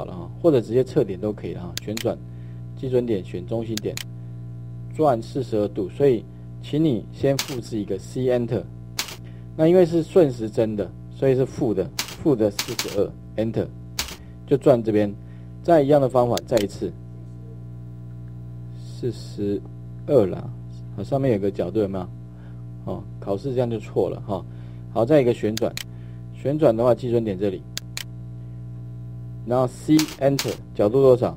好了哈，或者直接测点都可以了哈。旋转基准点，选中心点，转四十二度。所以，请你先复制一个 C Enter。那因为是顺时针的，所以是负的，负的四十二 Enter，就转这边。再一样的方法，再一次四十二了。好，上面有个角度有没有？哦，考试这样就错了哈。好，再一个旋转，旋转的话基准点这里。然后 C Enter 角度多少？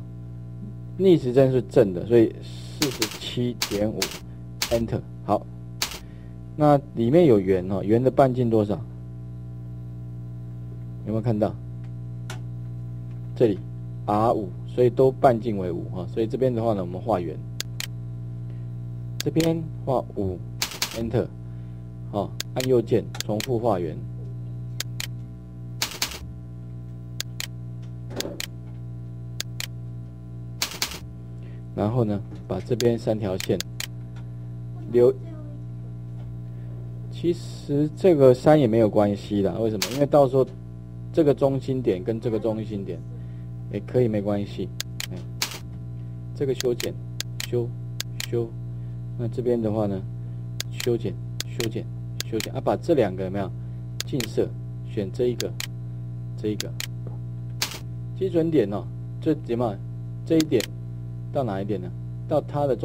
逆时针是正的，所以四十七点五 Enter 好。那里面有圆哦，圆的半径多少？有没有看到？这里 R 五，所以都半径为五哈。所以这边的话呢，我们画圆。这边画五 Enter 好，按右键重复画圆。然后呢，把这边三条线留。其实这个三也没有关系的，为什么？因为到时候这个中心点跟这个中心点也可以没关系。哎，这个修剪，修修，那这边的话呢，修剪修剪修剪啊，把这两个有没有近色？选这一个，这一个基准点哦，这什么？这一点。到哪一点呢？到他的中。